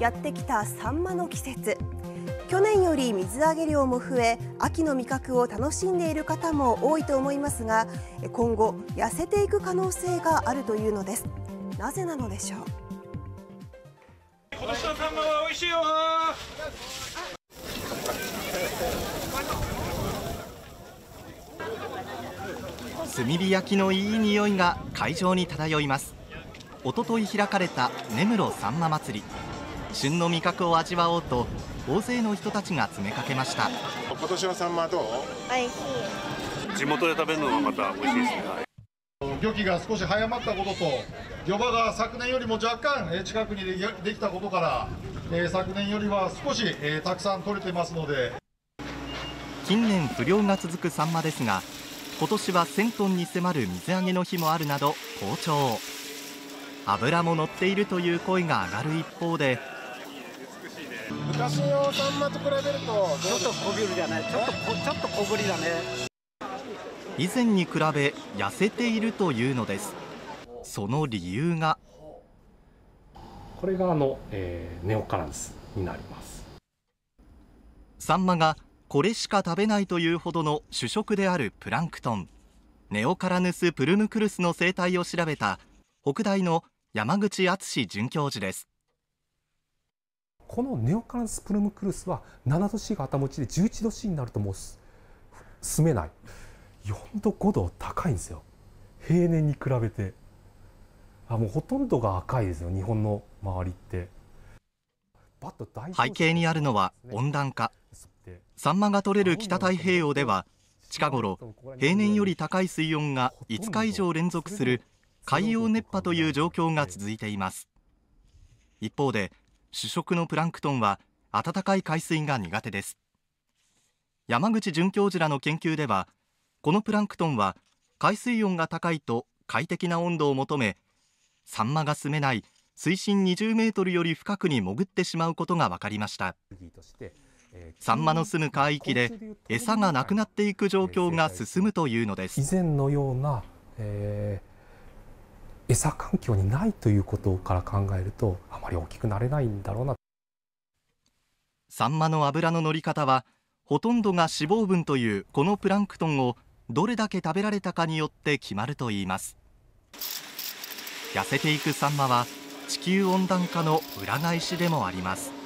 やってきたサンマの季節。去年より水揚げ量も増え秋の味覚を楽しんでいる方も多いと思いますが今後痩せていく可能性があるというのです。なぜなのでしょう？今年のサンマは美味しいよ。炭火焼きのいい匂いが会場に漂います。おととい開かれた根室さんま祭り旬の味覚を味わおうと大勢の人たちが詰めかけました。今年のサンマどう美味しい。地元で食べるのがまた美味しいですね、漁期が少し早まったことと漁場が昨年よりも若干近くにできたことから、昨年よりは少し、たくさん取れてますので。近年不漁が続くサンマですが今年は1000トンに迫る水揚げの日もあるなど好調。油も乗っているという声が上がる一方で昔のサンマと比べるとちょっと小ぶりだねちょっとちょっと小ぶりだね。以前に比べ痩せているというのです。その理由が。これがあの、えー、ネオカランスになります。サンマがこれしか食べないというほどの主食であるプランクトン。ネオカラヌスプルムクルスの生態を調べた北大の山口敦准教授ですこのネオカラヌスプルムクルスは7度 C が頭打ちで11度 C になるともう住めない。4度5度高いんですよ。平年に比べて。あもうほとんどが赤いですよ日本の周りって。背景にあるのは温暖化。サンマが取れる北太平洋では近頃平年より高い水温が5日以上連続する海洋熱波という状況が続いています。一方で主食のプランクトンは暖かい海水が苦手です。山口准教授らの研究ではこのプランクトンは海水温が高いと快適な温度を求めサンマが住めない水深20メートルより深くに潜ってしまうことが分かりました。サンマの住む海域で餌がなくなっていく状況が進むというのです。以前のような、えー、餌環境にないということから考えるとあまり大きくなれないんだろうな。サンマの油の乗り方はほとんどが脂肪分というこのプランクトンをどれだけ食べられたかによって決まるといいます。痩せていくサンマは地球温暖化の裏返しでもあります。